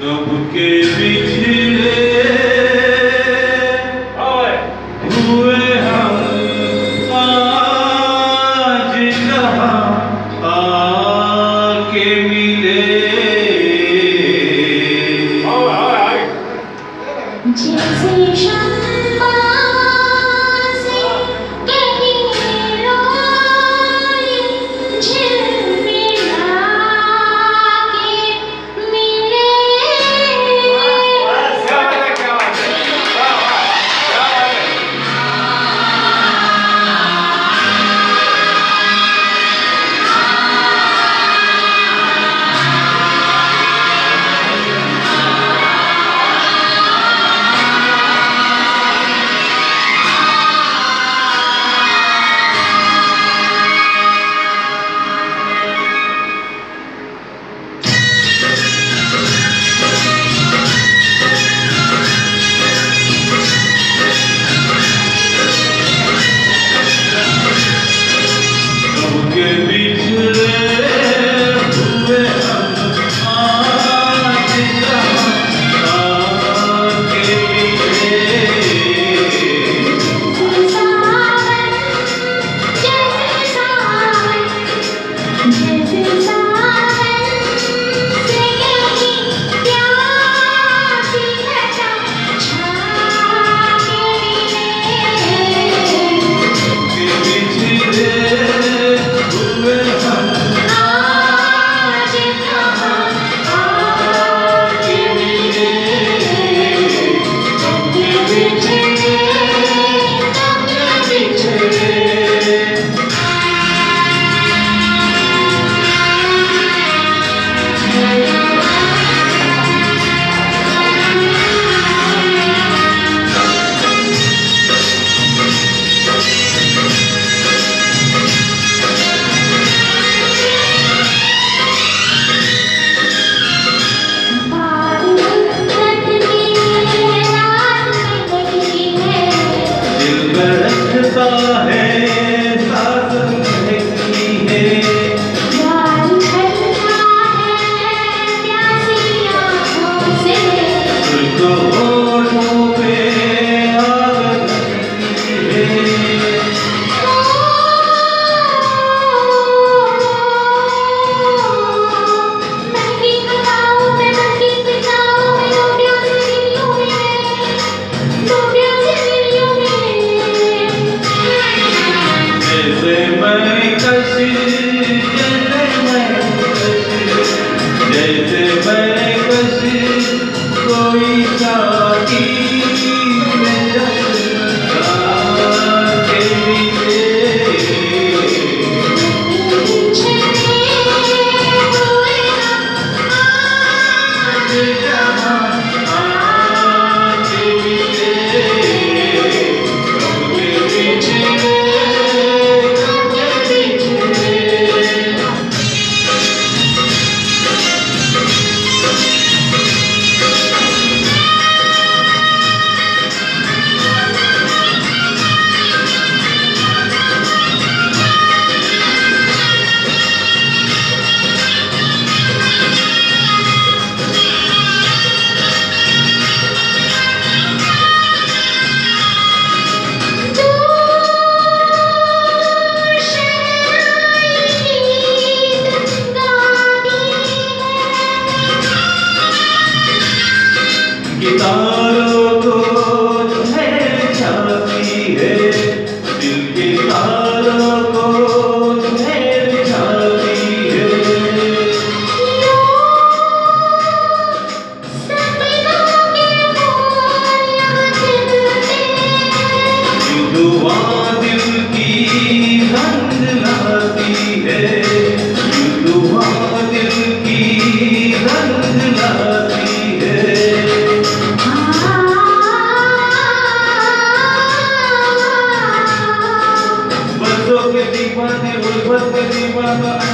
Não porque pedi Thank you. guitarra Baba.